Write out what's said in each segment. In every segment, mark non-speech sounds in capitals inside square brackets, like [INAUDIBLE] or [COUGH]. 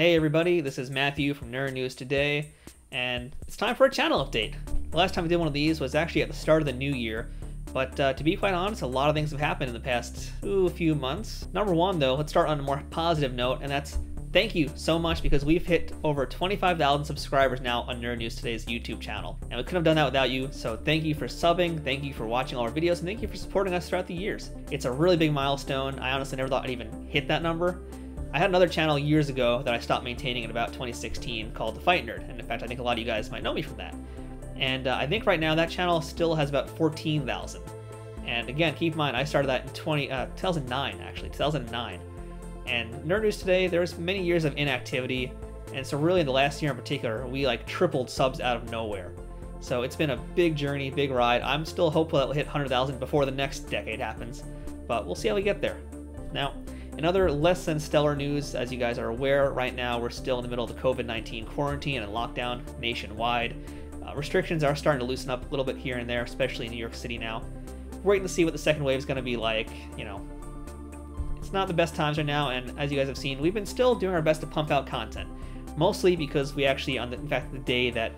Hey everybody, this is Matthew from Nerd News Today, and it's time for a channel update. The last time we did one of these was actually at the start of the new year, but uh, to be quite honest, a lot of things have happened in the past ooh, few months. Number one though, let's start on a more positive note, and that's thank you so much because we've hit over 25,000 subscribers now on Nerd News Today's YouTube channel. And we couldn't have done that without you, so thank you for subbing, thank you for watching all our videos, and thank you for supporting us throughout the years. It's a really big milestone. I honestly never thought I'd even hit that number. I had another channel years ago that I stopped maintaining in about 2016 called The Fight Nerd, and in fact, I think a lot of you guys might know me from that. And uh, I think right now that channel still has about 14,000. And again, keep in mind, I started that in 20, uh, 2009, actually, 2009. And Nerd News Today, there's many years of inactivity, and so really the last year in particular, we like tripled subs out of nowhere. So it's been a big journey, big ride. I'm still hopeful that we'll hit 100,000 before the next decade happens, but we'll see how we get there. Now, in other less than stellar news, as you guys are aware, right now we're still in the middle of the COVID 19 quarantine and lockdown nationwide. Uh, restrictions are starting to loosen up a little bit here and there, especially in New York City now. We're waiting to see what the second wave is going to be like. You know, it's not the best times right now, and as you guys have seen, we've been still doing our best to pump out content. Mostly because we actually, on the, in fact, the day that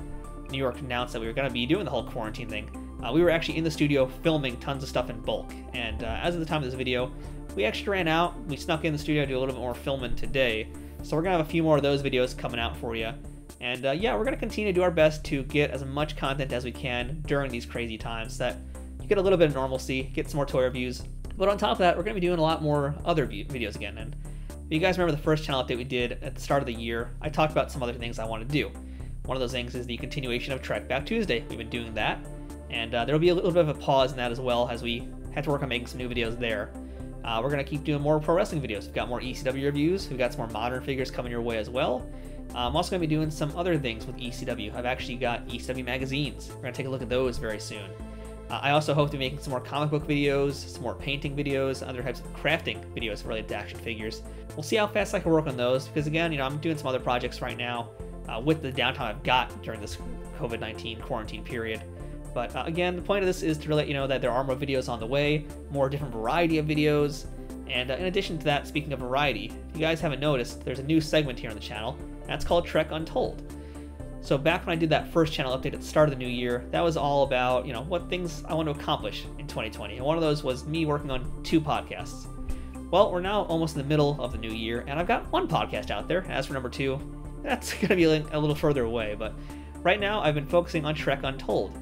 New York announced that we were going to be doing the whole quarantine thing, uh, we were actually in the studio filming tons of stuff in bulk. And uh, as of the time of this video, we actually ran out. We snuck in the studio to do a little bit more filming today. So we're to have a few more of those videos coming out for you. And uh, yeah, we're going to continue to do our best to get as much content as we can during these crazy times so that you get a little bit of normalcy, get some more toy reviews. But on top of that, we're going to be doing a lot more other videos again. And if you guys remember the first channel update we did at the start of the year, I talked about some other things I want to do. One of those things is the continuation of Trek Back Tuesday. We've been doing that. And uh, there will be a little bit of a pause in that as well as we have to work on making some new videos there. Uh, we're going to keep doing more pro wrestling videos. We've got more ECW reviews. We've got some more modern figures coming your way as well. Uh, I'm also going to be doing some other things with ECW. I've actually got ECW magazines. We're going to take a look at those very soon. Uh, I also hope to be making some more comic book videos, some more painting videos, other types of crafting videos related to action figures. We'll see how fast I can work on those because again, you know, I'm doing some other projects right now uh, with the downtime I've got during this COVID-19 quarantine period. But uh, again, the point of this is to let you know that there are more videos on the way, more different variety of videos. And uh, in addition to that, speaking of variety, if you guys haven't noticed, there's a new segment here on the channel. That's called Trek Untold. So back when I did that first channel update at the start of the new year, that was all about, you know, what things I want to accomplish in 2020. And one of those was me working on two podcasts. Well, we're now almost in the middle of the new year, and I've got one podcast out there. As for number two, [LAUGHS] that's going to be a little further away, but right now I've been focusing on Trek Untold.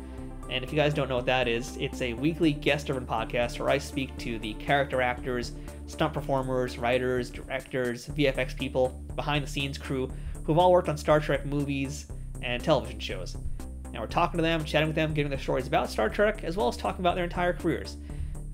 And if you guys don't know what that is, it's a weekly guest driven podcast where I speak to the character actors, stunt performers, writers, directors, VFX people, behind the scenes crew who've all worked on Star Trek movies and television shows. Now we're talking to them, chatting with them, giving their stories about Star Trek, as well as talking about their entire careers.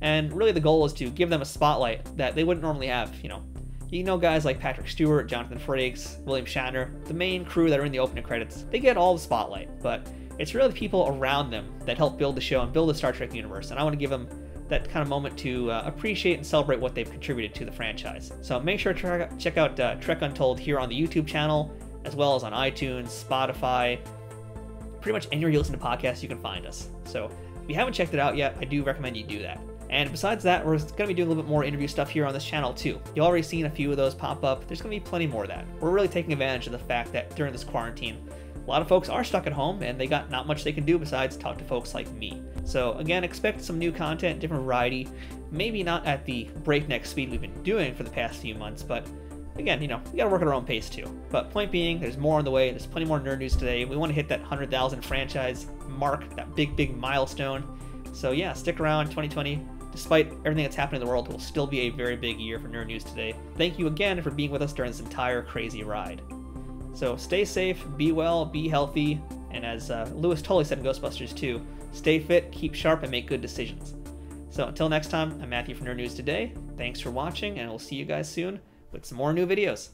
And really the goal is to give them a spotlight that they wouldn't normally have, you know. You know guys like Patrick Stewart, Jonathan Frakes, William Shatner, the main crew that are in the opening credits, they get all the spotlight, but it's really the people around them that help build the show and build the Star Trek universe, and I want to give them that kind of moment to uh, appreciate and celebrate what they've contributed to the franchise. So make sure to check out uh, Trek Untold here on the YouTube channel, as well as on iTunes, Spotify, pretty much anywhere you listen to podcasts, you can find us. So if you haven't checked it out yet, I do recommend you do that. And besides that, we're going to be doing a little bit more interview stuff here on this channel too. You've already seen a few of those pop up. There's going to be plenty more of that. We're really taking advantage of the fact that during this quarantine, a lot of folks are stuck at home and they got not much they can do besides talk to folks like me. So again, expect some new content, different variety, maybe not at the breakneck speed we've been doing for the past few months, but again, you know, we gotta work at our own pace too. But point being, there's more on the way, there's plenty more nerd news today. We want to hit that 100,000 franchise mark, that big, big milestone. So yeah, stick around 2020. Despite everything that's happening in the world, it will still be a very big year for Nerd News today. Thank you again for being with us during this entire crazy ride. So stay safe, be well, be healthy, and as uh, Louis Tully said in Ghostbusters 2, stay fit, keep sharp, and make good decisions. So until next time, I'm Matthew from Nerd News Today. Thanks for watching, and we'll see you guys soon with some more new videos.